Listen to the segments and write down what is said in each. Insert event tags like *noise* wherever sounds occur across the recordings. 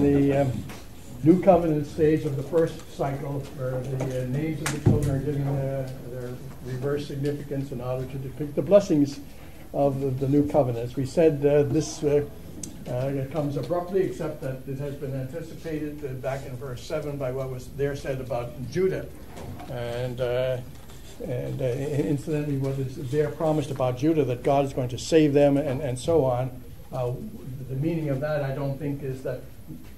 The um, New Covenant stage of the first cycle, where the uh, names of the children are given uh, their reverse significance in order to depict the blessings of the, the New Covenant. we said, uh, this uh, uh, comes abruptly, except that it has been anticipated uh, back in verse 7 by what was there said about Judah. And and uh, incidentally, what is there promised about Judah that God is going to save them and, and so on. Uh, the meaning of that, I don't think, is that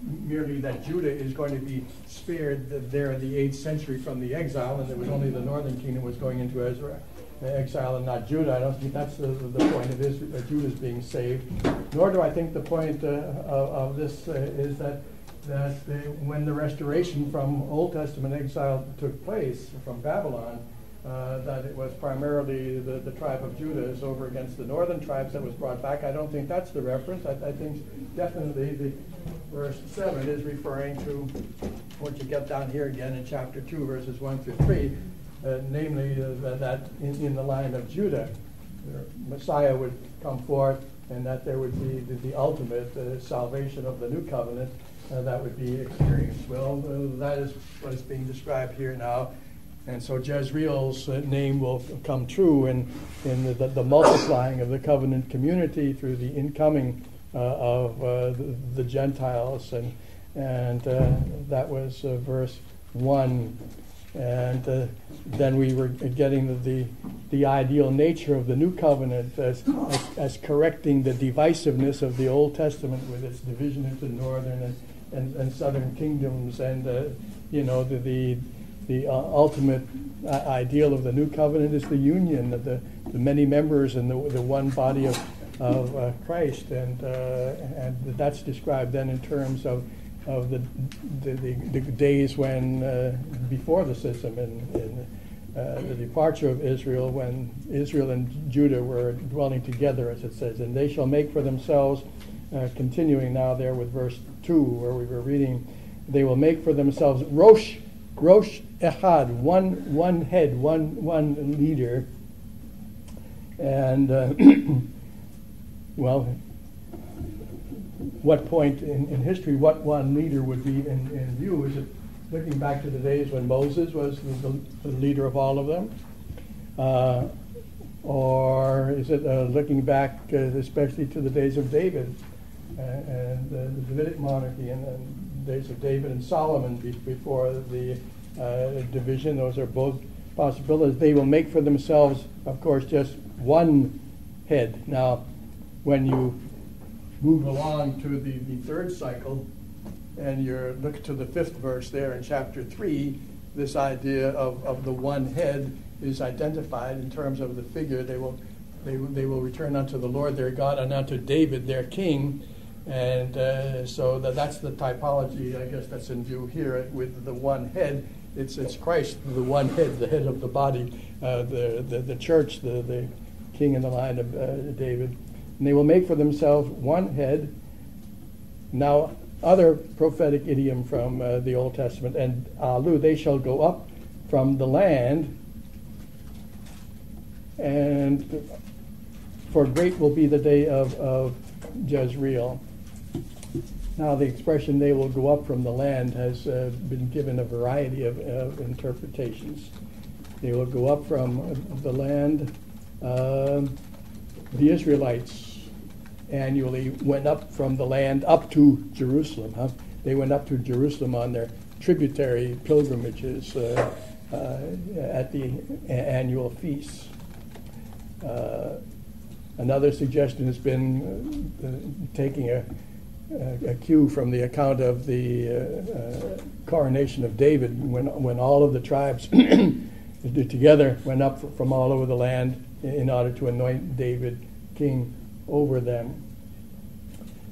merely that Judah is going to be spared there in the 8th century from the exile, and it was only the northern kingdom was going into Ezra, exile and not Judah. I don't think that's the, the point of Israel, that Judah is being saved. Nor do I think the point uh, of, of, this uh, is that that the, when the restoration from Old Testament exile took place from Babylon, uh, that it was primarily the, the tribe of Judah is over against the northern tribes that was brought back. I don't think that's the reference. I, I think definitely the verse 7 is referring to what you get down here again in chapter 2, verses 1 through 3, uh, namely uh, that in, in, the line of Judah, Messiah would come forth and that there would be the, the ultimate uh, salvation of the new covenant uh, that would be experienced. Well, uh, that is what is being described here now and so Jezreel's uh, name will come true in, in the, the, the, multiplying of the covenant community through the incoming uh, of uh, the, the, Gentiles. And, and uh, that was uh, verse 1. And uh, then we were getting the, the, ideal nature of the new covenant as, as, as, correcting the divisiveness of the Old Testament with its division into northern and, and, and southern kingdoms and, you know, the, the the uh, ultimate uh, ideal of the new covenant is the union of the, the many members and the, the one body of, of uh, Christ. And, uh, and that's described then in terms of, of the, the, the, days when, uh, before the schism and, and uh, the departure of Israel, when Israel and Judah were dwelling together, as it says. And they shall make for themselves, continuing now there with verse 2, where we were reading, they will make for themselves Rosh Rosh Echad, one, one head, one, one leader. And, uh, *clears throat* well, what point in, in, history, what one leader would be in, in view? Is it looking back to the days when Moses was the, the leader of all of them? Uh, or is it uh, looking back uh, especially to the days of David uh, and the Davidic monarchy and, and days of David and Solomon be, before the uh, division. Those are both possibilities. They will make for themselves, of course, just one head. Now, when you move along to the, the third cycle, and you look to the fifth verse there in chapter 3, this idea of, of the one head is identified in terms of the figure. They will, they, they will return unto the Lord their God and unto David their king. And uh, so that, that's the typology, I guess, that's in view here with the one head. It's, it's Christ, the one head, the head of the body, uh, the, the, the church, the, the king in the line of uh, David. And they will make for themselves one head. Now, other prophetic idiom from uh, the Old Testament, and alu, they shall go up from the land, and for great will be the day of, of Jezreel. Now, the expression they will go up from the land has uh, been given a variety of, of, interpretations. They will go up from the land. Uh, the Israelites annually went up from the land up to Jerusalem. Huh? They went up to Jerusalem on their tributary pilgrimages uh, uh at the annual feasts. Uh, another suggestion has been uh, taking a a cue from the account of the uh, uh, coronation of David when, when all of the tribes *clears throat* together went up from all over the land in order to anoint David king over them.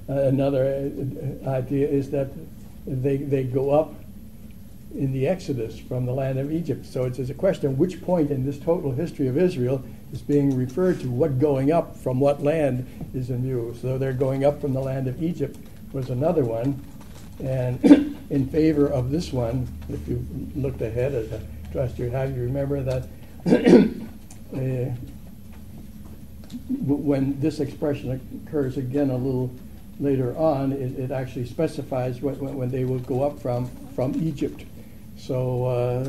Uh, another idea is that they, they go up in the Exodus from the land of Egypt. So it's, it's a question which point in this total history of Israel is being referred to. What going up from what land is in view? So they're going up from the land of Egypt was another one. And *coughs* in favor of this one, if you looked ahead, as I trust you have, you remember that *coughs* uh, when this expression occurs again a little later on, it, it actually specifies when, when they will go up from, from Egypt. So uh,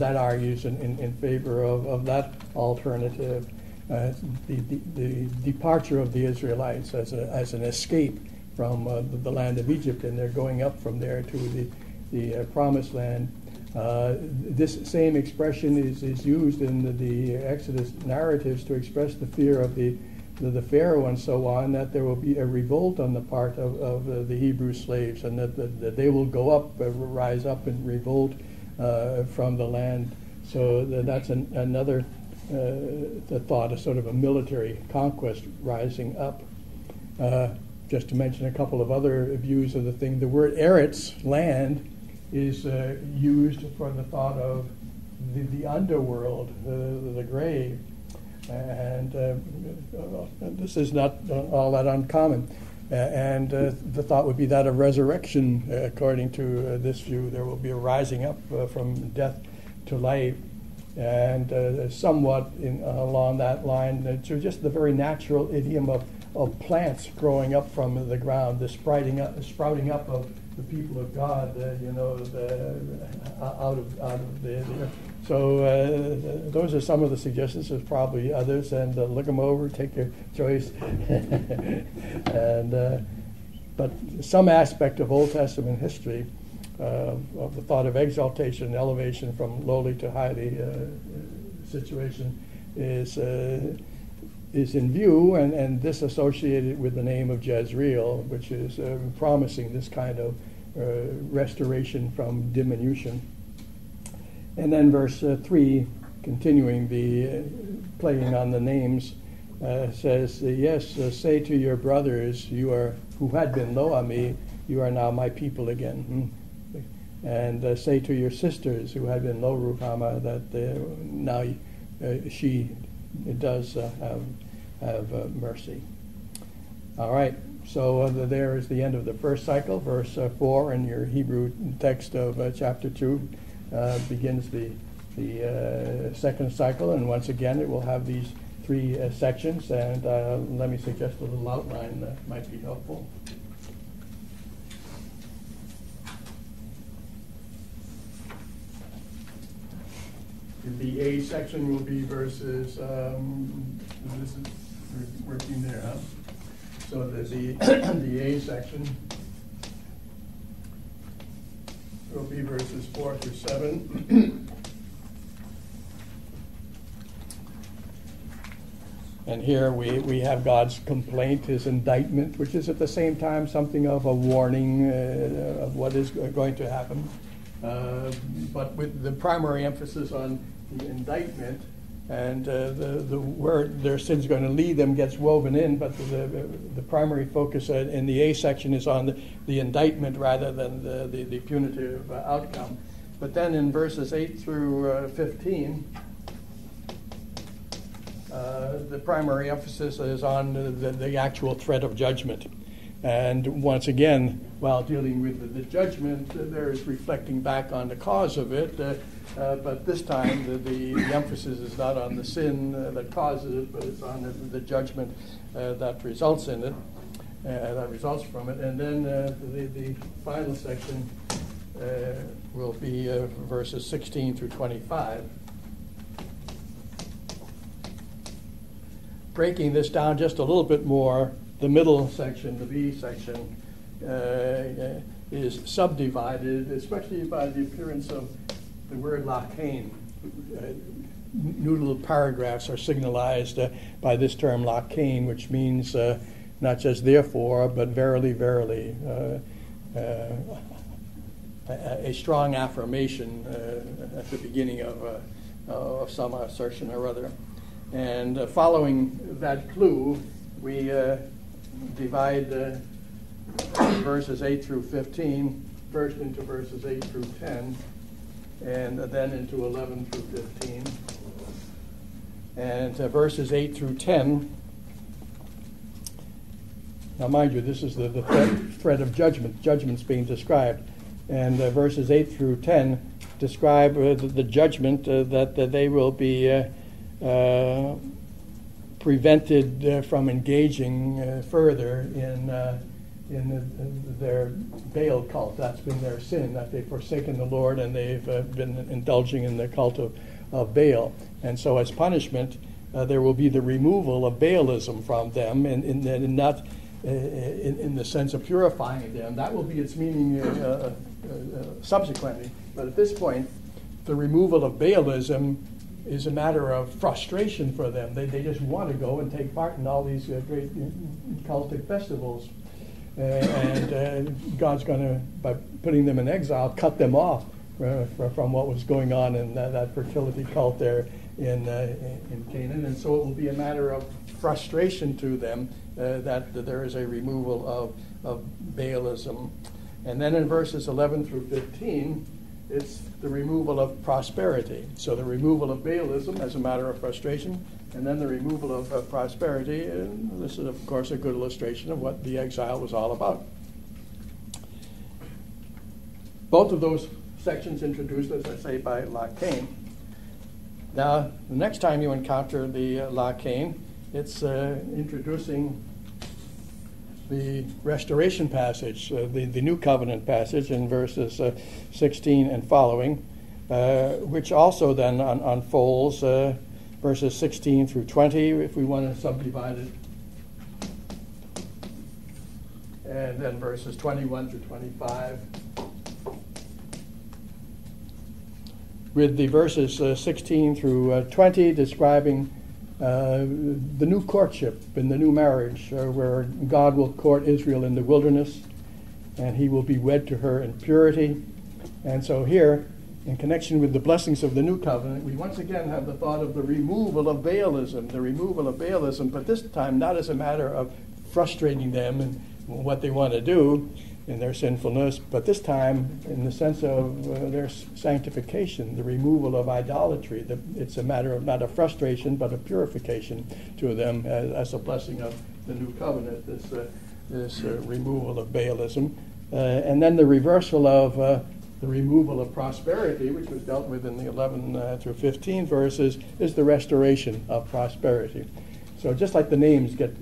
that argues in, in, in favor of, of that alternative. Uh, the, the, the, departure of the Israelites as, a, as an escape from uh, the, the, land of Egypt, and they're going up from there to the, the uh, promised land. Uh, this same expression is, is used in the, the Exodus narratives to express the fear of the the, Pharaoh and so on, that there will be a revolt on the part of, of uh, the Hebrew slaves and that, that, that, they will go up, uh, rise up and revolt uh, from the land. So that's an, another uh, thought, a sort of a military conquest rising up. Uh, just to mention a couple of other views of the thing, the word Eretz, land, is uh, used for the thought of the, the underworld, the, the grave. And uh, this is not all that uncommon. Uh, and uh, the thought would be that of resurrection, uh, according to uh, this view. There will be a rising up uh, from death to life. And somewhat in, along that line, it's just the very natural idiom of, of plants growing up from the ground, the sprouting up, the sprouting up of the people of God, you know, the, out of, out of the, so uh, those are some of the suggestions. There's probably others, and uh, look them over, take your choice. *laughs* and uh, but some aspect of Old Testament history uh, of the thought of exaltation and elevation from lowly to highly uh, situation is uh, is in view, and, and this associated with the name of Jezreel, which is promising this kind of restoration from diminution. And then verse uh, 3, continuing the uh, playing on the names, uh, says, Yes, uh, say to your brothers, you are who had been Lo-Ammi, you are now my people again. Hmm? And uh, say to your sisters who had been Lo Ruhamah that uh, now she does have, have mercy. All right, so there is the end of the first cycle, verse 4 in your Hebrew text of chapter 2 uh, begins the, the uh, second cycle, and once again it will have these three uh, sections. And uh, let me suggest a little outline that might be helpful. The A section will be versus, um, this is working there, huh? So there's the, *coughs* the A section will be verses 4 through 7. *coughs* and here we, we have God's complaint, his indictment, which is at the same time something of a warning uh, of what is going to happen. Uh, but with the primary emphasis on the indictment and uh, the, the where their sin's going to lead them gets woven in, but the, the, the primary focus in the A section is on the, the indictment rather than the, the, the punitive uh, outcome. But then in verses 8 through uh, 15, uh, the primary emphasis is on the, the actual threat of judgment. And once again, while dealing with the, judgment, uh, there is reflecting back on the cause of it. Uh, uh, but this time, the, the, the, emphasis is not on the sin uh, that causes it, but it's on the, the judgment uh, that results in it, uh, that results from it. And then the, the final section will be verses 16 through 25. Breaking this down just a little bit more, the middle section, the B section, uh, is subdivided, especially by the appearance of the word lakain. Uh, new little paragraphs are signalized uh, by this term lakain, which means uh, not just therefore, but verily, verily. Uh, uh, a, a, strong affirmation at the beginning of, of some assertion or other. And following that clue, we divide uh, verses 8 through 15, first into verses 8 through 10, and then into 11 through 15. And uh, verses 8 through 10. Now, mind you, this is the, the thread, thread of judgment. Judgment's being described. And uh, verses 8 through 10 describe uh, the, the, judgment uh, that, that they will be uh, prevented uh, from engaging uh, further in, uh, in, the, their Baal cult. That's been their sin, that they've forsaken the Lord and they've uh, been indulging in the cult of, of Baal. And so, as punishment, uh, there will be the removal of Baalism from them, and, and, and not uh, in, in, the sense of purifying them. That will be its meaning subsequently. But at this point, the removal of Baalism is a matter of frustration for them. They, they just want to go and take part in all these uh, great cultic festivals. Uh, and uh, God's going to, by putting them in exile, cut them off uh, from what was going on in that, that fertility cult there in, uh, in Canaan. And so it will be a matter of frustration to them uh, that, that, there is a removal of, of Baalism. And then in verses 11 through 15, it's the removal of prosperity. So the removal of Baalism as a matter of frustration, and then the removal of, of prosperity. And this is, of course, a good illustration of what the exile was all about. Both of those sections introduced, as I say, by lakain. Now, the next time you encounter the uh, lakain, it's uh, introducing the restoration passage, uh, the, the New Covenant passage in verses uh, 16 and following, uh, which also then un- unfolds uh, verses 16 through 20, if we want to subdivide it. And then verses 21 through 25. With the verses uh, 16 through uh, 20 describing uh, the new courtship and the new marriage, uh, where God will court Israel in the wilderness and he will be wed to her in purity. And so, here, in connection with the blessings of the new covenant, we once again have the thought of the removal of Baalism, the removal of Baalism, but this time not as a matter of frustrating them and what they want to do, in their sinfulness, but this time in the sense of uh, their sanctification, the removal of idolatry. The, it's a matter of not a frustration, but a purification to them as, as a blessing of the new covenant, this, uh, this uh, removal of Baalism. Uh, and then the reversal of uh, the removal of prosperity, which was dealt with in the 11 uh, through 15 verses, is the restoration of prosperity. So just like the names get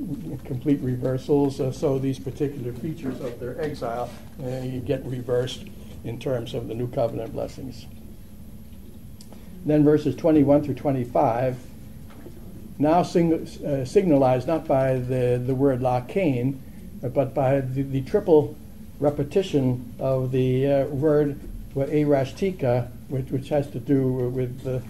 complete reversals, uh, so these particular features of their exile uh, get reversed in terms of the new covenant blessings. Then verses 21 through 25 now sing, uh, signalized not by the, the word lakain, but by the, the triple repetition of the uh, word erastika, which, which has to do with the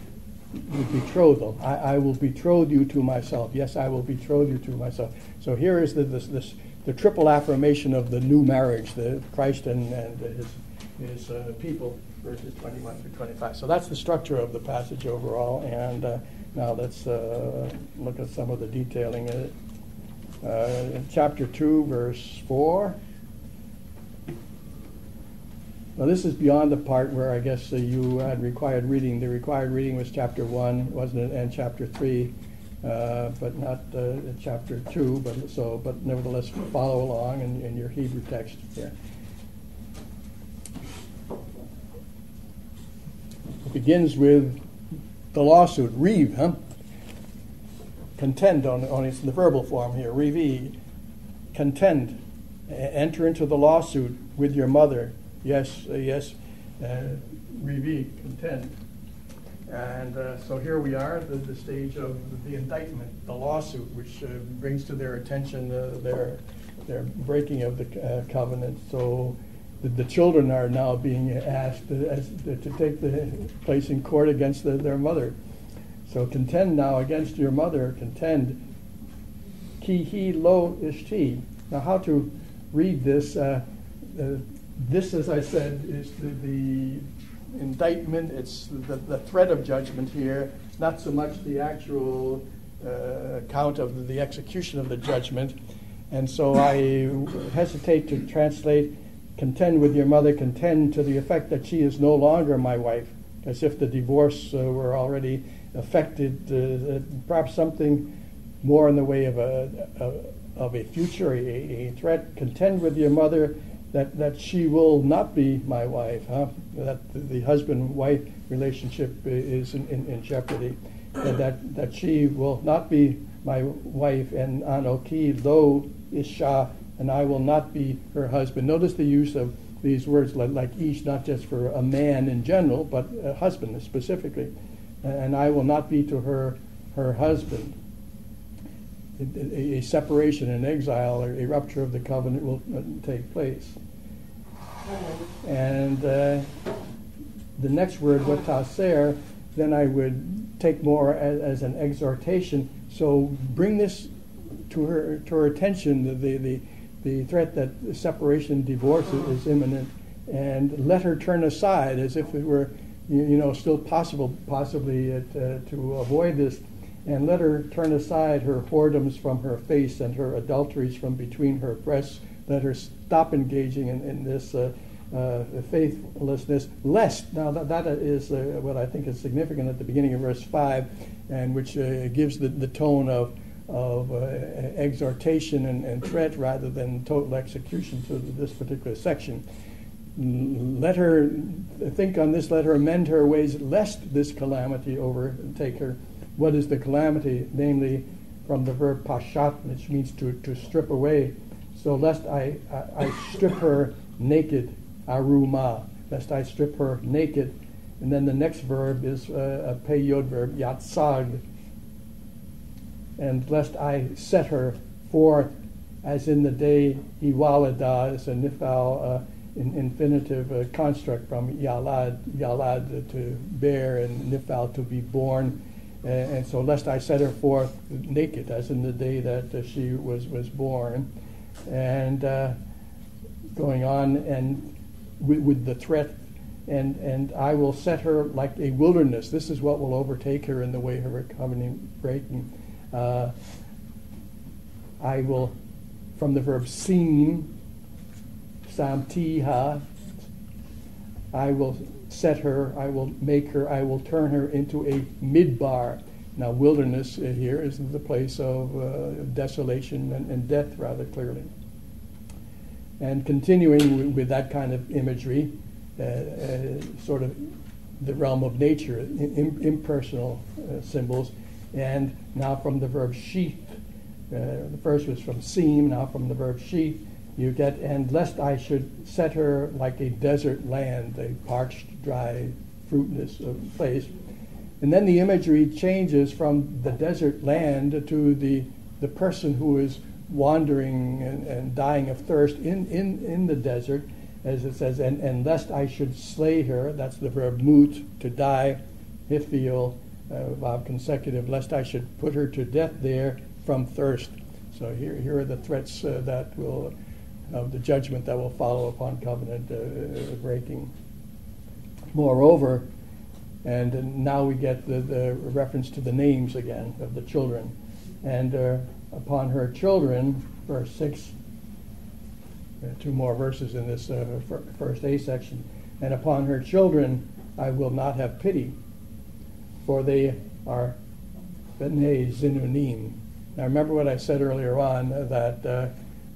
betrothal. I, I, will betroth you to myself. Yes, I will betroth you to myself. So here is the, this, this, the triple affirmation of the new marriage, the Christ and, and his, his uh, people, verses 21 through 25. So that's the structure of the passage overall. And uh, now let's uh, look at some of the detailing. Uh, chapter 2, verse 4. Well, this is beyond the part where I guess uh, you had required reading. The required reading was chapter 1, wasn't it, and chapter 3, uh, but not uh, chapter 2. But, so, but nevertheless, follow along in, in your Hebrew text. It begins with the lawsuit, riv, huh? Contend on, on its, the verbal form here, riv, contend, enter into the lawsuit with your mother yes, uh, yes, uh, revi, contend. And uh, so here we are the, the, stage of the indictment, the lawsuit, which uh, brings to their attention uh, their, their breaking of the uh, covenant. So the, the, children are now being asked to, as, to take the place in court against the, their mother. So contend now against your mother, contend. Ki he lo ishti. Now, how to read this? This, as I said, is the, the indictment, it's the, the threat of judgment here, not so much the actual uh, account of the execution of the judgment. And so I hesitate to translate contend with your mother, contend to the effect that she is no longer my wife, as if the divorce uh, were already affected, uh, perhaps something more in the way of a, a of a future, a, a threat. Contend with your mother that, that she will not be my wife, huh? that the husband wife relationship is in, in, in jeopardy, and that, that she will not be my wife, and Anoki lo Isha, and I will not be her husband. Notice the use of these words like, like Ish, not just for a man in general, but a husband specifically. And I will not be to her her husband. A, a separation, an exile, or a rupture of the covenant will uh, take place. And uh, the next word, wataser, then I would take more as, as, an exhortation. So bring this to her to her attention, the, the, the threat that separation, divorce is imminent, and let her turn aside as if it were, you, you know, still possible, possibly uh, to avoid this, and let her turn aside her whoredoms from her face and her adulteries from between her breasts. Let her stop engaging in, in this uh, uh, faithlessness, lest, now that, that is uh, what I think is significant at the beginning of verse 5, and which uh, gives the, the tone of of uh, exhortation and, and, threat rather than total execution to this particular section. Let her think on this, let her amend her ways, lest this calamity overtake her. What is the calamity? Namely, from the verb pashat, which means to, to strip away. So, lest I, I, I strip her naked, aruma, lest I strip her naked. And then the next verb is uh, a peyod verb, yatsag, and lest I set her forth as in the day Iwalada is a nifal uh, in, infinitive uh, construct from yalad, yalad to bear and nifal to be born. Uh, and so lest I set her forth naked as in the day that uh, she was, was born. And uh, going on and with, with the threat and, and I will set her like a wilderness. This is what will overtake her in the way of her covenant breaking. Uh, I will, from the verb seem, samtiha, I will set her, I will make her, I will turn her into a midbar. Now, wilderness here is the place of uh, desolation and, and, death, rather clearly. And continuing with, with that kind of imagery, uh, uh, sort of the realm of nature, in, impersonal uh, symbols, and now from the verb sheath. Uh, the first was from seam, now from the verb sheath, you get, and lest I should set her like a desert land, a parched, dry, fruitless uh, place. And then the imagery changes from the desert land to the, the person who is wandering and, and dying of thirst in, in, in the desert, as it says, and, and lest I should slay her, that's the verb mut, to die, hithiel, uh, consecutive, lest I should put her to death there from thirst. So here, here are the threats uh, that will, of the judgment that will follow upon covenant uh, breaking. Moreover, and now we get the, the, reference to the names again of the children. And uh, upon her children, verse 6, uh, two more verses in this uh, first A section. And upon her children I will not have pity for they are B'nai Zinunim. Now remember what I said earlier on, uh, that uh,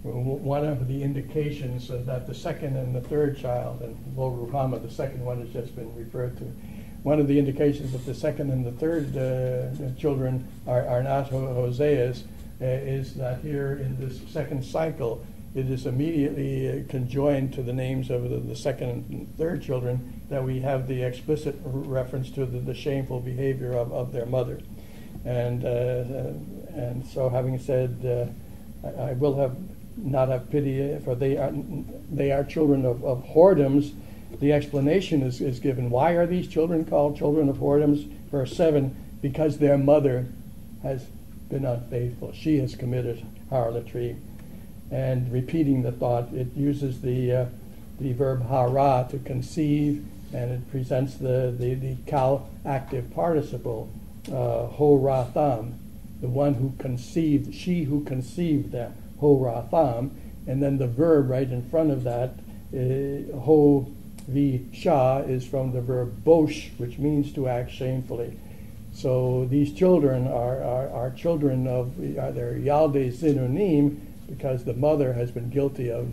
one of the indications that the second and the third child, and Lo Ruhama, the second one has just been referred to, one of the indications that the second and the third uh, children are, are not Hosea's uh, is that here in this second cycle, it is immediately uh, conjoined to the names of the, the, second and third children that we have the explicit reference to the, the shameful behavior of, of their mother. And, uh, and so, having said, uh, I, I, will have not have pity, for they are, they are children of, of whoredoms. The explanation is, is given. Why are these children called children of whoredoms? Verse 7 because their mother has been unfaithful. She has committed harlotry and repeating the thought, it uses the, uh, the verb hara to conceive, and it presents the, the, the kal active participle, uh, ho-ra-tham, the one who conceived, she who conceived them, ho-ra-tham, and then the verb right in front of that, uh, ho vi sha, is from the verb bosh, which means to act shamefully. So these children are, are, are children of, are they're Yalde Zinunim, because the mother has been guilty of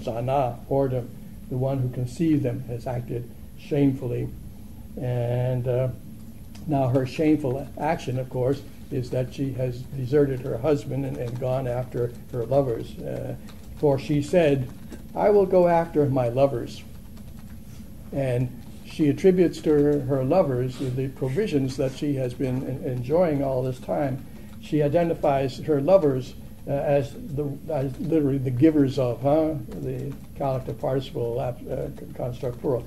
zana, whoredom. The one who conceived them has acted shamefully. And uh, now her shameful action, of course, is that she has deserted her husband and, and gone after her lovers. Uh, for she said, I will go after my lovers. And she attributes to her, her lovers the provisions that she has been enjoying all this time. She identifies her lovers uh, as the as literally the givers of, huh? The collective participle uh, construct plural.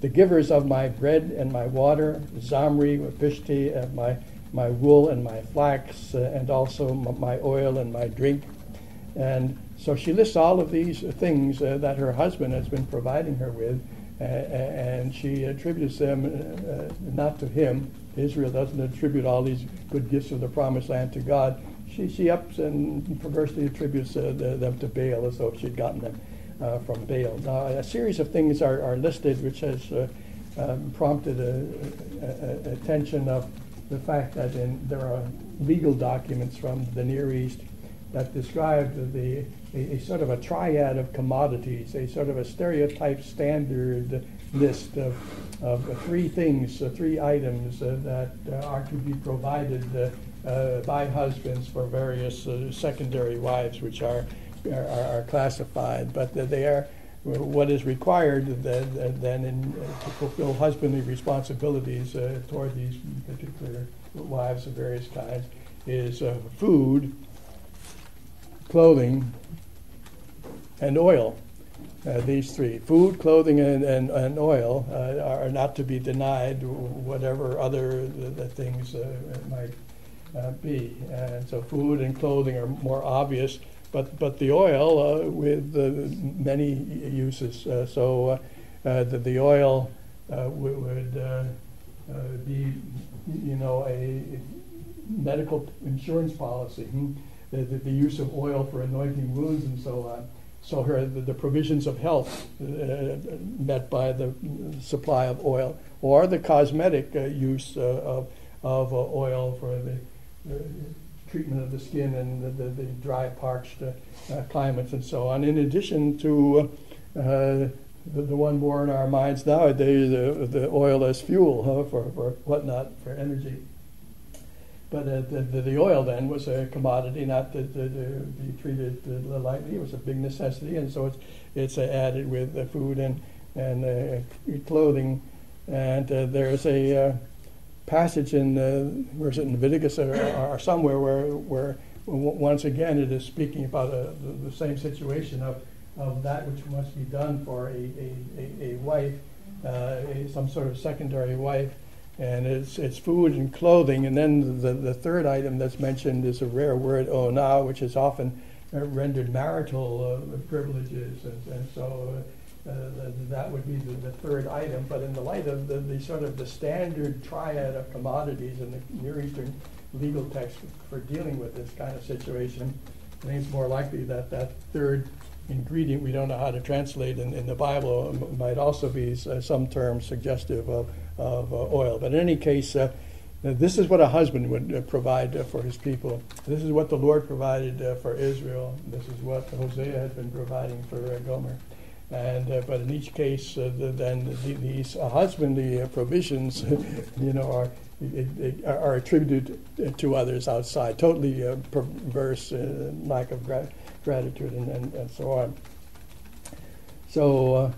The givers of my bread and my water, Zamri, Pishti, and my my wool and my flax, uh, and also my oil and my drink. And so she lists all of these things uh, that her husband has been providing her with, uh, and she attributes them uh, not to him. Israel doesn't attribute all these good gifts of the promised land to God, she, she ups and perversely attributes uh, the, them to Baal as though she'd gotten them uh, from Baal. Now, a series of things are, are listed which has uh, um, prompted a, a, a attention of the fact that in, there are legal documents from the Near East that describe the, a, a, sort of a triad of commodities, a sort of a stereotype standard list of, of three things, uh, three items uh, that uh, are to be provided by husbands for various secondary wives, which are, are, are classified, but they are what is required then, then in, uh, to fulfill husbandly responsibilities uh, toward these particular wives of various kinds is uh, food, clothing, and oil. Uh, these three food, clothing, and, and, and oil uh, are not to be denied, whatever other the, the things uh, might be. And so food and clothing are more obvious, but, but the oil uh, with many uses. Uh, so uh, uh, the, the oil w- would be, you know, a medical insurance policy. Hmm? The, the, the, use of oil for anointing wounds and so on. So her, the, the provisions of health met by the supply of oil, or the cosmetic use of, of oil for the treatment of the skin and the, the, the dry, parched uh, uh, climates and so on. In addition to uh, the, the one more in our minds nowadays, the, the oil as fuel huh, for, for whatnot, for energy. But uh, the, the, the, oil then was a commodity, not to, to, to be treated uh, lightly. It was a big necessity, and so it's, it's uh, added with food and, and clothing. And there's a passage in uh, where is it in Leviticus or, or, somewhere where where once again it is speaking about a, the, the, same situation of of that which must be done for a a, a, a wife, uh, a, some sort of secondary wife, and it's it's food and clothing, and then the the third item that's mentioned is a rare word onah, which is often rendered marital uh, privileges, and, and so. Uh, that would be the, the, third item. But in the light of the, the, sort of the standard triad of commodities in the Near Eastern legal text for dealing with this kind of situation, I think it's more likely that that third ingredient we don't know how to translate in, in the Bible might also be uh, some term suggestive of, of uh, oil. But in any case, uh, this is what a husband would uh, provide uh, for his people. This is what the Lord provided for Israel. This is what Hosea had been providing for Gomer. And uh, but in each case, uh, the, then the, these uh, husbandly provisions, *laughs* you know, are it, it, are attributed to others outside. Totally uh, perverse, uh, lack of gra- gratitude, and, and, and, so on. So uh,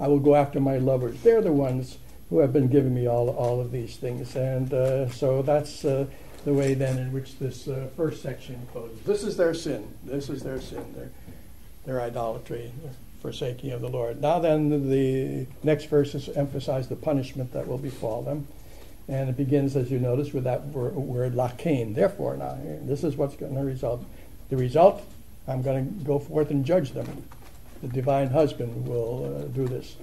I will go after my lovers. They're the ones who have been giving me all all of these things, and so that's the way then in which this first section closes. This is their sin. This is their sin. They're, their idolatry, their forsaking of the Lord. Now, then, the next verses emphasize the punishment that will befall them. And it begins, as you notice, with that word, word lakain. Therefore, now, this is what's going to result. The result, I'm going to go forth and judge them. The divine husband will uh, do this.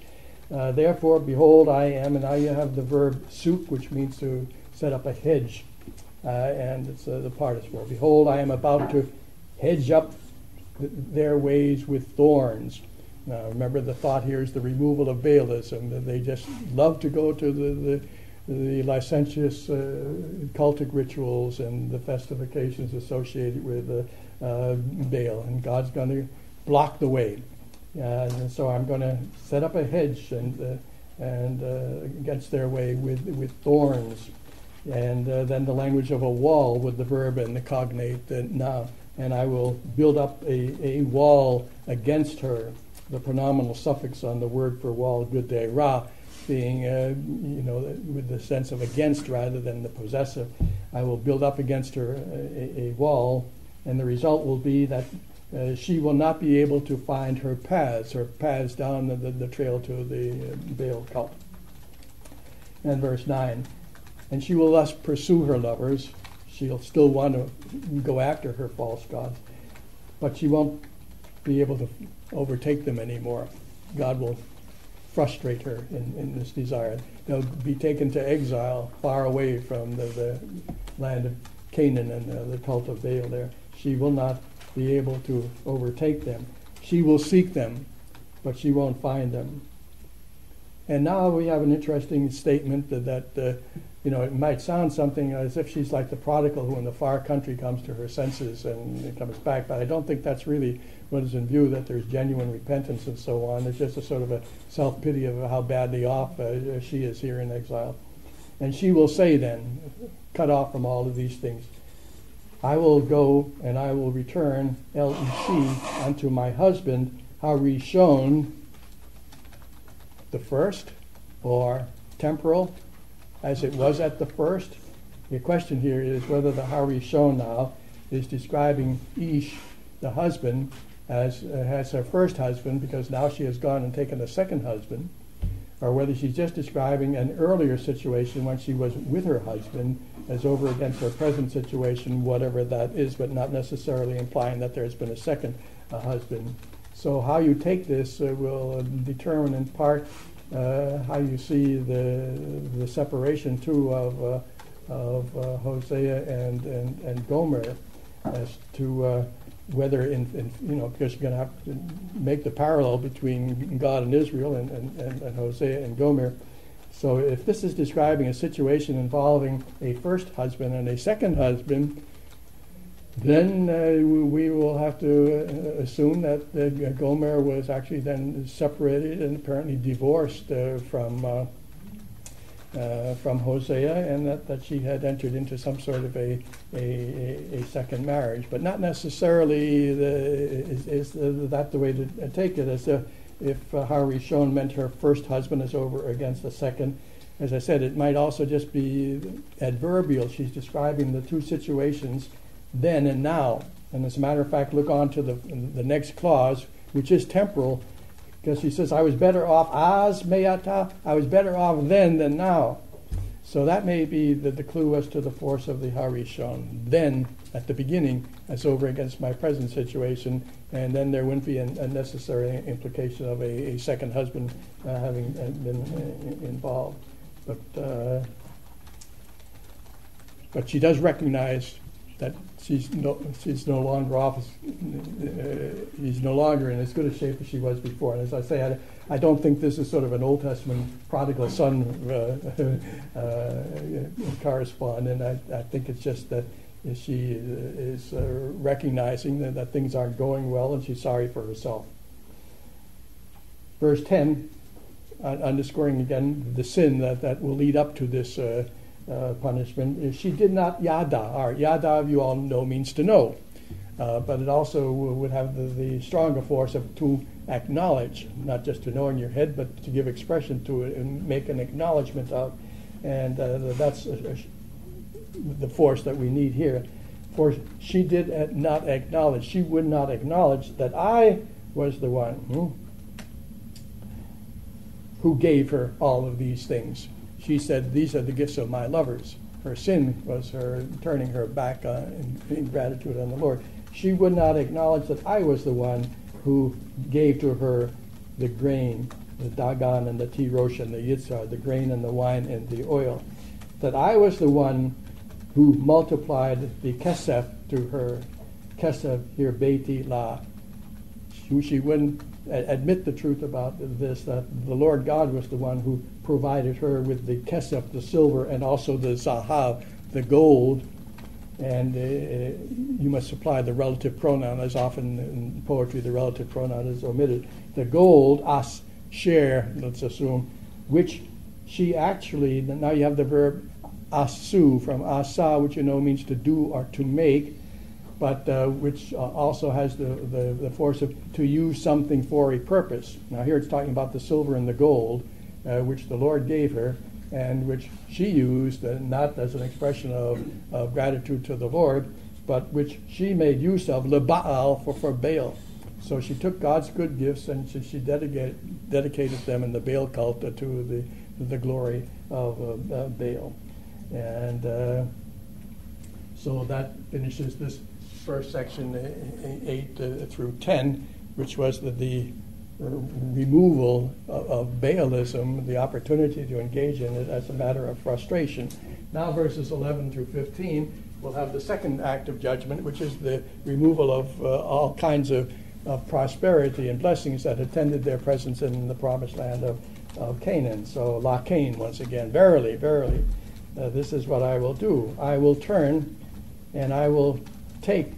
Uh, Therefore, behold, I am, and now you have the verb suk, which means to set up a hedge. Uh, and it's uh, the participle. Behold, I am about to hedge up their ways with thorns. Now, remember, the thought here is the removal of Baalism. They just love to go to the, the, the licentious uh, cultic rituals and the festivications associated with uh, uh, Baal, and God's going to block the way. and so I'm going to set up a hedge and, uh, and uh, against their way with, with thorns. and uh, then the language of a wall with the verb and the cognate uh, now. And I will build up a, a wall against her. The pronominal suffix on the word for wall, good day, ra, being, uh, you know, with the sense of against rather than the possessive. I will build up against her a, a wall, and the result will be that uh, she will not be able to find her paths, her paths down the, the, the trail to the uh, Baal cult. And verse 9, and she will thus pursue her lovers. She'll still want to go after her false gods, but she won't be able to overtake them anymore. God will frustrate her in, in this desire. They'll be taken to exile far away from the, the land of Canaan and the, the cult of Baal there. She will not be able to overtake them. She will seek them, but she won't find them. And now we have an interesting statement that, that uh, you know, it might sound something as if she's like the prodigal who in the far country comes to her senses and comes back, but I don't think that's really what is in view, that there's genuine repentance and so on. It's just a sort of a self pity of how badly off uh, she is here in exile. And she will say then, cut off from all of these things, I will go and I will return, L-E-C, unto my husband, Harishon, the first, or temporal, as it was at the first. The question here is whether the Harishon now is describing Ish, the husband, as, uh, as her first husband, because now she has gone and taken a second husband, or whether she's just describing an earlier situation when she was with her husband as over against her present situation, whatever that is, but not necessarily implying that there's been a second uh, husband. So how you take this uh, will determine in part how you see the the separation too of uh, of uh, Hosea and, and and Gomer as to uh, whether in, in, you know because you're going to have to make the parallel between God and Israel and, and, and, and Hosea and Gomer. So if this is describing a situation involving a first husband and a second husband, then uh, we will have to uh, assume that uh, Gomer was actually then separated and apparently divorced uh, from uh, from Hosea, and that, that she had entered into some sort of a a, a second marriage, but not necessarily the, is, is that the way to take it as if if Harishon meant her first husband is over against the second. As I said, it might also just be adverbial. She's describing the two situations then and now. And as a matter of fact, look on to the, the next clause, which is temporal, because he says, I was better off as meata, I was better off then than now. So that may be the, the clue as to the force of the Harishon. Then, at the beginning, as over against my present situation, and then there wouldn't be a, a necessary implication of a, a second husband uh, having uh, been uh, involved. But, uh, but she does recognize that she's no, she's no longer off, uh, he's no longer in as good a shape as she was before. And as I say, I, I don't think this is sort of an Old Testament prodigal son uh, *laughs* uh, correspondent. I, I think it's just that she is uh, recognizing that, that things aren't going well and she's sorry for herself. Verse 10, underscoring again the sin that, that will lead up to this uh, uh, punishment. She did not yada. Or yada, you all know, means to know. Uh, but it also would have the, the, stronger force of to acknowledge, not just to know in your head, but to give expression to it and make an acknowledgement of. And uh, that's a, a, the force that we need here. For she did not acknowledge, she would not acknowledge that I was the one hmm, who gave her all of these things she said, These are the gifts of my lovers. Her sin was her turning her back on, in, in gratitude on the Lord. She would not acknowledge that I was the one who gave to her the grain, the dagan and the tirosh and the yitzhar, the grain and the wine and the oil. That I was the one who multiplied the kesef to her, kesef here beti la. She, she wouldn't admit the truth about this, that the Lord God was the one who provided her with the kesef, the silver, and also the zahav, the gold. And uh, you must supply the relative pronoun, as often in poetry the relative pronoun is omitted. The gold, as, share, let's assume, which she actually, now you have the verb asu, from asa, which you know means to do or to make, but uh, which uh, also has the, the, the, force of to use something for a purpose. Now, here it's talking about the silver and the gold, uh, which the Lord gave her, and which she used uh, not as an expression of, of gratitude to the Lord, but which she made use of, lebaal, for, for Baal. So she took God's good gifts and she, she dedicated, dedicated them in the Baal cult to the, the glory of uh, Baal. And uh, so that finishes this first section, 8 uh, through 10, which was the, the removal of, of, Baalism, the opportunity to engage in it as a matter of frustration. Now, verses 11 through 15 will have the second act of judgment, which is the removal of uh, all kinds of, of prosperity and blessings that attended their presence in the promised land of, of Canaan. So, lakain, once again, verily, verily, uh, this is what I will do. I will turn and I will take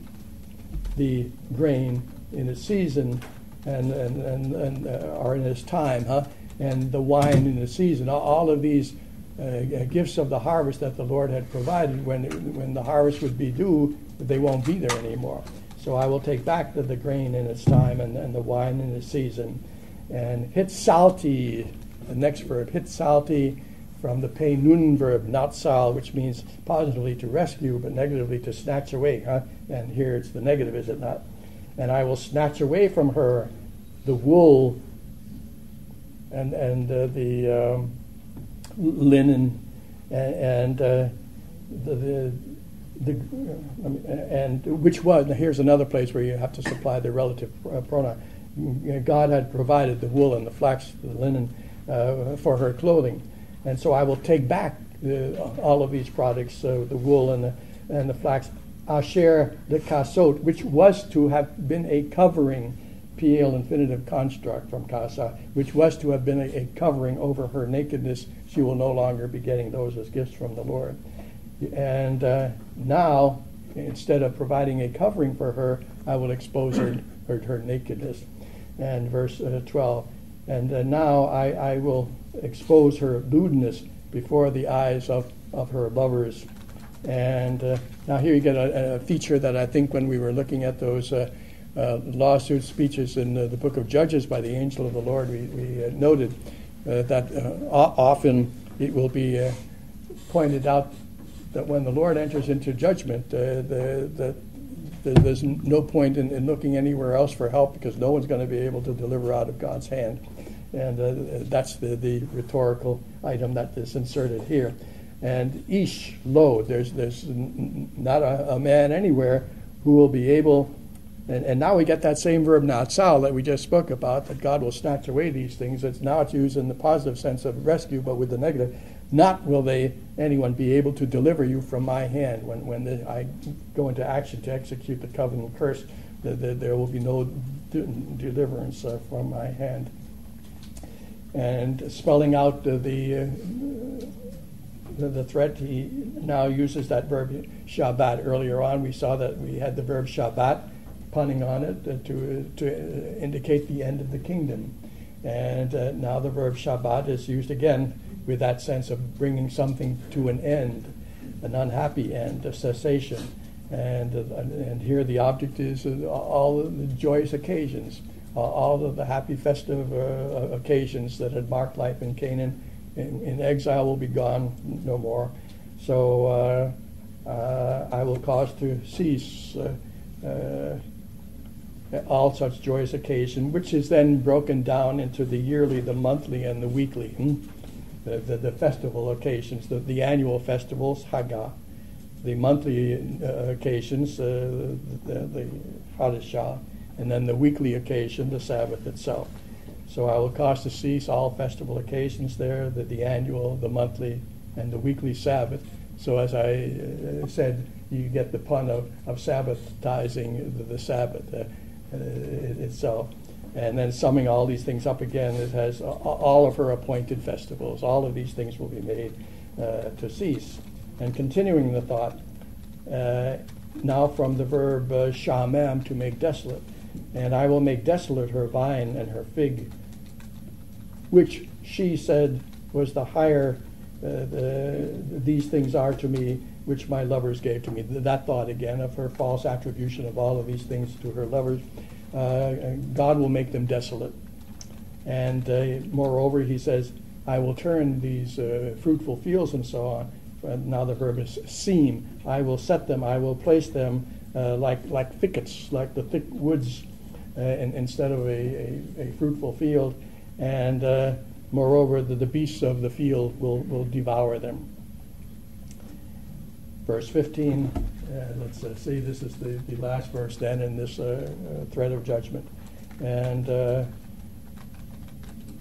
the grain in its season and, and, and, and uh, in its time, huh? and the wine in the season. All of these uh, gifts of the harvest that the Lord had provided when, when the harvest would be due, they won't be there anymore. So I will take back the, the grain in its time and, and the wine in its season. And hit salty, the next verb, hit salty from the pay nun verb, natsal, which means positively to rescue, but negatively to snatch away. Huh? And here it's the negative, is it not? And I will snatch away from her the wool and, and uh, the. Um, linen and, and uh, the, the, the, and which was here's another place where you have to supply the relative pronoun. God had provided the wool and the flax, the linen uh, for her clothing, and so I will take back the, all of these products, uh, the wool and the and the flax. Asher the kasot, which was to have been a covering Piel infinitive construct from Casa, which was to have been a, a, covering over her nakedness. She will no longer be getting those as gifts from the Lord. And uh, now, instead of providing a covering for her, I will expose her, her, her nakedness. And verse uh, 12. And uh, now I, I will expose her lewdness before the eyes of, of her lovers. And uh, now here you get a, a, feature that I think when we were looking at those uh, uh, lawsuit speeches in the book of Judges by the angel of the Lord, we, we uh, noted uh, that uh, often it will be pointed out that when the Lord enters into judgment, the, the, there's no point in, in, looking anywhere else for help because no one's going to be able to deliver out of God's hand. And that's the, the rhetorical item that is inserted here. And ish, lo, there's, there's not a, a man anywhere who will be able and, and now we get that same verb natsal that we just spoke about, that God will snatch away these things. It's now it's used in the positive sense of rescue, but with the negative. Not will they anyone be able to deliver you from my hand when, when the, I go into action to execute the covenant curse. The, the, there will be no de- deliverance uh, from my hand. And spelling out uh, the, uh, the, threat, he now uses that verb Shabbat. Earlier on, we saw that we had the verb Shabbat punning on it uh, to, to indicate the end of the kingdom. And uh, now the verb Shabbat is used again with that sense of bringing something to an end, an unhappy end, a cessation. And, uh, and here the object is uh, all the joyous occasions, uh, all of the happy festive uh, occasions that had marked life in Canaan. In, in, exile will be gone no more. So I will cause to cease all such joyous occasion, which is then broken down into the yearly, the monthly, and the weekly, hmm? the, the, the, festival occasions, the, the annual festivals, Haggah, the monthly uh, occasions, uh, the, the Hadashah, and then the weekly occasion, the Sabbath itself. So I will cause to cease all festival occasions there, the, the annual, the monthly, and the weekly Sabbath. So as I uh, said, you get the pun of, of Sabbathizing the, the Sabbath. Uh, uh, itself. And then summing all these things up again, it has all of her appointed festivals. All of these things will be made uh, to cease. And continuing the thought, uh, now from the verb uh, shamam, to make desolate. And I will make desolate her vine and her fig, which she said was the higher the, these things are to me which my lovers gave to me. That thought again of her false attribution of all of these things to her lovers. Uh, God will make them desolate. And uh, moreover, he says, I will turn these uh, fruitful fields and so on. Now the verb is seem. I will set them, I will place them uh, like, like thickets, like the thick woods uh, in, instead of a, a, a, fruitful field. And uh, moreover, the, the beasts of the field will, will devour them. Verse 15, uh, let's uh, see, this is the, the last verse then in this uh, thread of judgment. And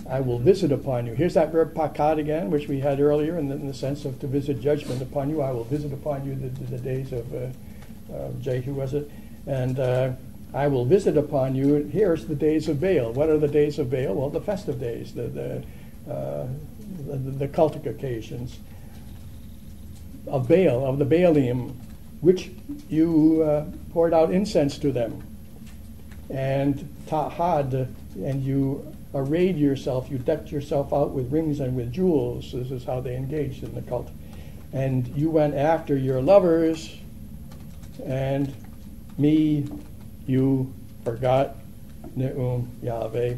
I will visit upon you. Here's that verb pakad again, which we had earlier in the, in the, sense of to visit judgment upon you. I will visit upon you the, the, days of uh, Jehu, was it? And uh, I will visit upon you. Here's the days of Baal. What are the days of Baal? Well, the festive days, the, the, the, the cultic occasions of Baal, of the Baalim, which you uh, poured out incense to them, and tahad, and you arrayed yourself, you decked yourself out with rings and with jewels. This is how they engaged in the cult. And you went after your lovers, and me, you forgot Ne'um Yahweh,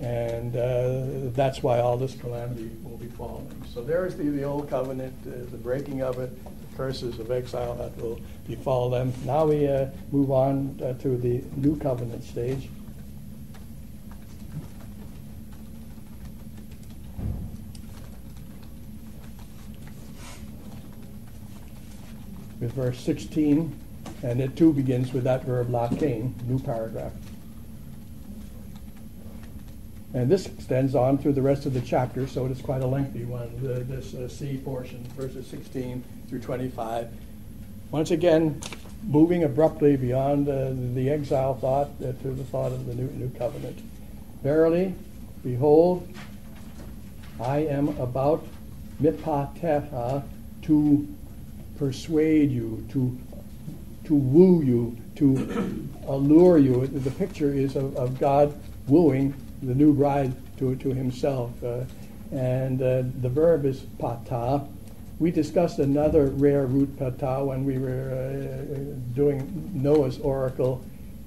and uh, that's why all this calamity will be falling. So there's the, the old covenant, uh, the breaking of it, the curses of exile that will befall them. Now we uh, move on uh, to the new covenant stage. with verse 16, and it too begins with that verb lakain, new paragraph. And this extends on through the rest of the chapter, so it is quite a lengthy one, the, this uh, C portion, verses 16 through 25. Once again, moving abruptly beyond uh, the exile thought uh, to the thought of the new, new covenant. Verily, behold, I am about mipateha to persuade you, to, to woo you, to allure you. The picture is of, of God wooing the new bride to, to himself. Uh, and uh, the verb is pata. We discussed another rare root pata when we were uh, doing Noah's oracle.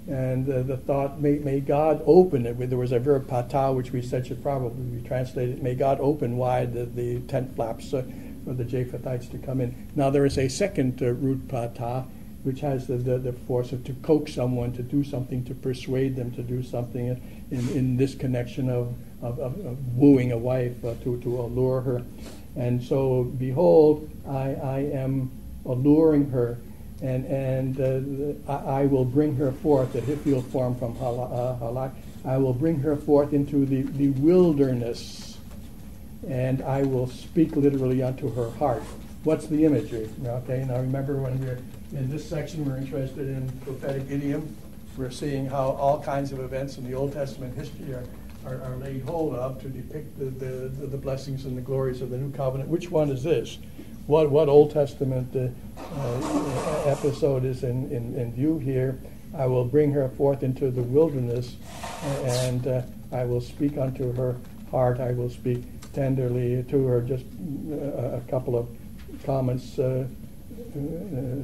And uh, the thought, may, may God open it. There was a verb pata, which we said should probably be translated, may God open wide the, the tent flaps uh, for the Japhethites to come in. Now there is a second uh, root pata, which has the, the, the, force of to coax someone to do something, to persuade them to do something in, in this connection of, of, of, of wooing a wife, uh, to, to allure her. And so, behold, I, I am alluring her, and, and uh, I, I, will bring her forth, the Hiphil form from uh, Halak, I will bring her forth into the, the wilderness, and I will speak literally unto her heart. What's the imagery? Okay, now remember when we're in this section, we're interested in prophetic idiom. We're seeing how all kinds of events in the Old Testament history are, are, are laid hold of to depict the, the, the, blessings and the glories of the new covenant. Which one is this? What, what Old Testament uh, uh, episode is in, in, in, view here? I will bring her forth into the wilderness, and uh, I will speak unto her heart. I will speak tenderly to her. Just uh, a couple of comments uh,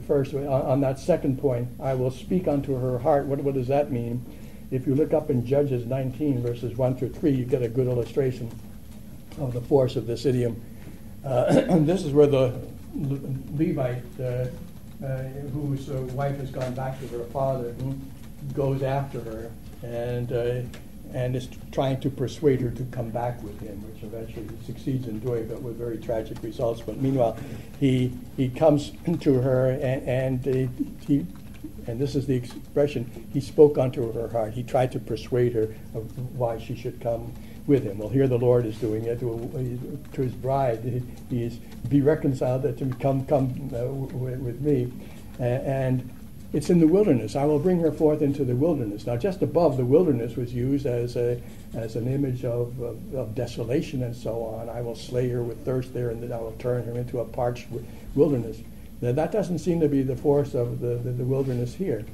first, on, on, that second point, I will speak unto her heart. What, what does that mean? If you look up in Judges 19, verses 1 through 3, you get a good illustration of the force of this idiom. Uh, *clears throat* this is where the Levite, uh, uh, whose uh, wife has gone back to her father, goes after her. And uh, and is trying to persuade her to come back with him, which eventually he succeeds in doing, but with very tragic results. But meanwhile, he he comes to her and, and he and this is the expression he spoke unto her heart. He tried to persuade her of why she should come with him. Well, here the Lord is doing it to, to his bride. He, is be reconciled to come come uh, with, me, and it's in the wilderness. I will bring her forth into the wilderness. Now, just above the wilderness was used as a as an image of, of, of desolation and so on. I will slay her with thirst there, and then I will turn her into a parched wilderness. Now, that doesn't seem to be the force of the, the, the wilderness here.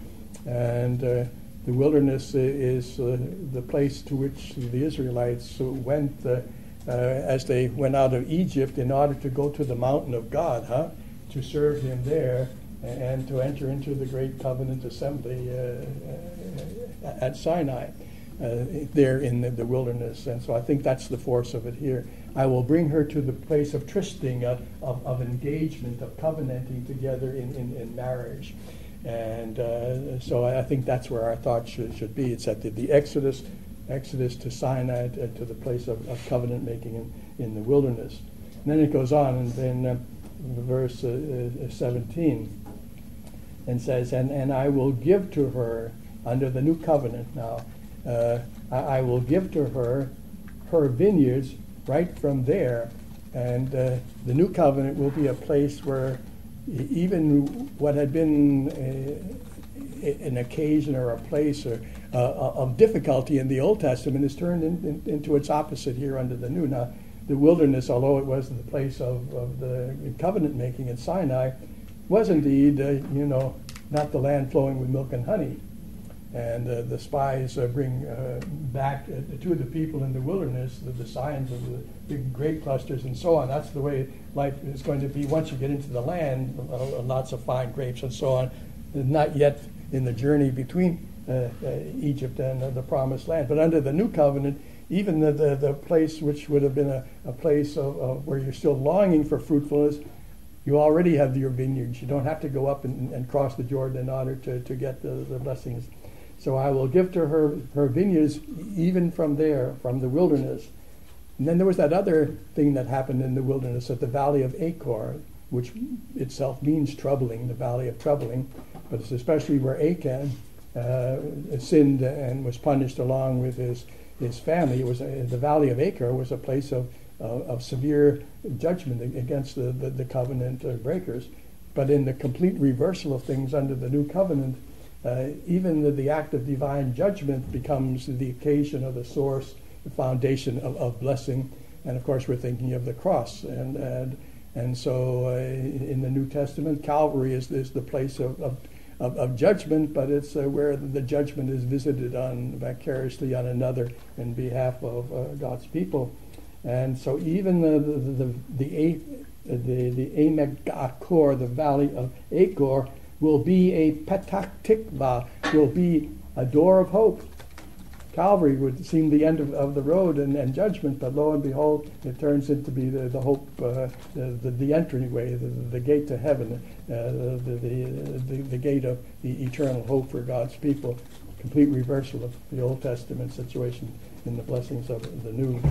And uh, the wilderness is uh, the place to which the Israelites went uh, uh, as they went out of Egypt in order to go to the mountain of God, huh? To serve Him there and to enter into the great covenant assembly uh, at Sinai. Uh, there in the, the, wilderness. And so I think that's the force of it here. I will bring her to the place of trysting, uh, of, of engagement, of covenanting together in, in, in marriage. And uh, so I think that's where our thought should, should be. It's at the, the Exodus, Exodus to Sinai, to, to the place of, of, covenant making in, in the wilderness. And then it goes on and then uh, verse uh, uh, 17 and says, and, and I will give to her under the new covenant now, uh, I, I, will give to her her vineyards right from there. And uh, the new covenant will be a place where even what had been a, an occasion or a place or, uh, of difficulty in the Old Testament is turned in, in, into its opposite here under the New. Now, the wilderness, although it was the place of, of the covenant making at Sinai, was indeed, uh, you know, not the land flowing with milk and honey. And uh, the spies uh, bring uh, back uh, to the people in the wilderness the, the signs of the big grape clusters and so on. That's the way life is going to be once you get into the land, lots of fine grapes and so on. Not yet in the journey between Egypt and the promised land. But under the new covenant, even the, the, the place which would have been a, a place of, of where you're still longing for fruitfulness, you already have your vineyards. You don't have to go up and, and cross the Jordan in order to, to get the, the blessings so I will give to her her vineyards even from there, from the wilderness. And then there was that other thing that happened in the wilderness at the valley of Achor, which itself means troubling, the valley of troubling, but it's especially where Achan uh, sinned and was punished along with his his family. It was the valley of Achor was a place of of severe judgment against the, the, the covenant breakers. But in the complete reversal of things under the new covenant, uh, even the, the, act of divine judgment becomes the occasion or the source, the foundation of, of blessing. And of course, we're thinking of the cross. And, and, and so uh, in the New Testament, Calvary is, is the place of, of, of, of judgment, but it's uh, where the judgment is visited on vicariously on another in behalf of uh, God's people. And so even the, the, the, the, the, the Emek Akor, the valley of Achor, will be a petach tikva, will be a door of hope. Calvary would seem the end of, of the road and, and, judgment, but lo and behold, it turns into be the, the hope, uh, the, the, the, entryway, the, the gate to heaven, uh, the, the, the, the gate of the eternal hope for God's people. Complete reversal of the Old Testament situation in the blessings of the New.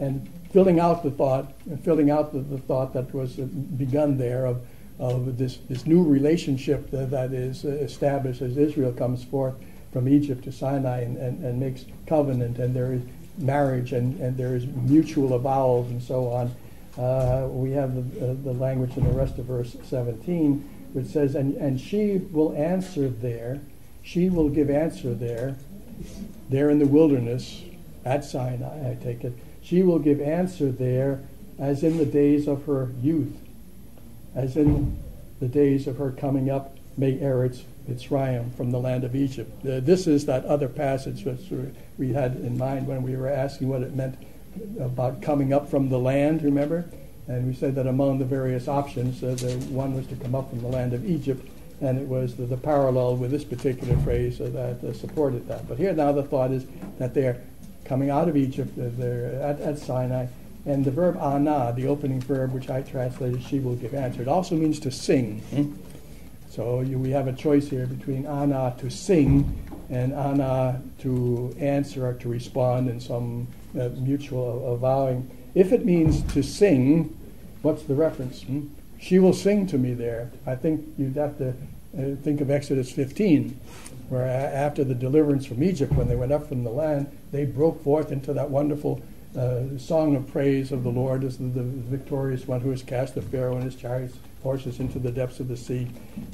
And filling out the thought, filling out the, the thought that was begun there of of this, this new relationship that, that is established as Israel comes forth from Egypt to Sinai and, and, and makes covenant, and there is marriage, and, and there is mutual avowals, and so on. Uh, we have the, uh, the language in the rest of verse 17, which says, and, and she will answer there, she will give answer there, there in the wilderness at Sinai, I take it. She will give answer there as in the days of her youth as in the days of her coming up, May Eretz Mitzrayim from the land of Egypt. Uh, this is that other passage which we had in mind when we were asking what it meant about coming up from the land, remember? And we said that among the various options, uh, the one was to come up from the land of Egypt, and it was the, the parallel with this particular phrase uh, that uh, supported that. But here now the thought is that they're coming out of Egypt, uh, they're at, at Sinai, and the verb ana, the opening verb, which I translated, she will give answer, it also means to sing. Hmm? So you, we have a choice here between ana to sing and ana to answer or to respond in some uh, mutual avowing. If it means to sing, what's the reference? Hmm? She will sing to me there. I think you'd have to uh, think of Exodus 15, where after the deliverance from Egypt, when they went up from the land, they broke forth into that wonderful uh, song of praise of the Lord as the, the, victorious one who has cast the Pharaoh and his chariots horses into the depths of the sea.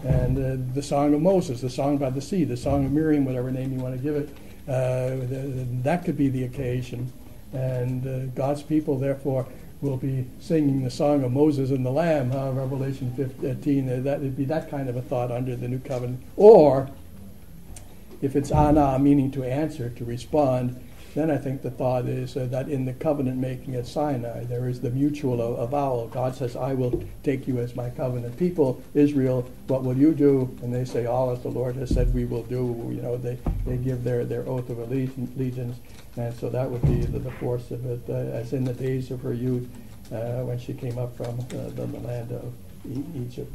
And uh, the song of Moses, the song by the sea, the song of Miriam, whatever name you want to give it, uh, that could be the occasion. And uh, God's people, therefore, will be singing the song of Moses and the Lamb, uh, Revelation 15. Uh, that would be that kind of a thought under the new covenant. Or if it's ana, meaning to answer, to respond, then I think the thought is uh, that in the covenant making at Sinai, there is the mutual avowal. God says, I will take you as my covenant people. Israel, what will you do? And they say, all that the Lord has said we will do. You know, they, they give their, their oath of allegiance. And so that would be the, the force of it, uh, as in the days of her youth uh, when she came up from uh, the, the land of e- Egypt.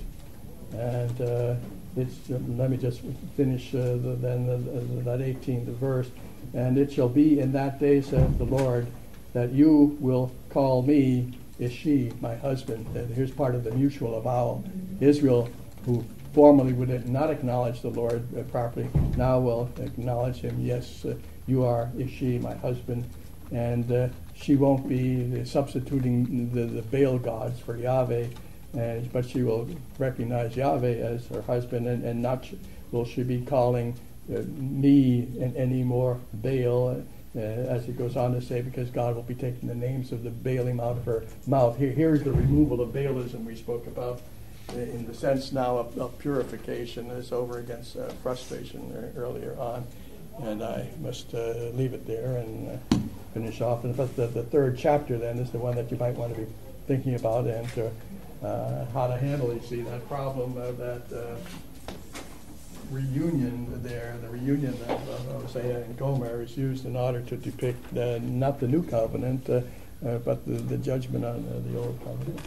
And uh, let me just finish uh, the, then the, the, that 18th verse. And it shall be in that day, saith the Lord, that you will call me Ishi, my husband. And here's part of the mutual avowal. Israel, who formerly would not acknowledge the Lord uh, properly, now will acknowledge him. Yes, uh, you are Ishi, my husband. And uh, she won't be substituting the, the Baal gods for Yahweh, and, but she will recognize Yahweh as her husband, and, and not will she be calling uh, me and any more Baal, uh, as it goes on to say, because God will be taking the names of the Baalim out of her mouth. Here, here's the removal of Baalism we spoke about, uh, in the sense now of, of purification, is over against uh, frustration earlier on. And I must uh, leave it there and uh, finish off. And the, the third chapter then is the one that you might want to be thinking about and uh, uh, how to handle, you see, that problem of that uh, reunion there, the reunion of, of Hosea and Gomer is used in order to depict uh, not the new covenant, uh, uh, but the, the judgment on uh, the old covenant.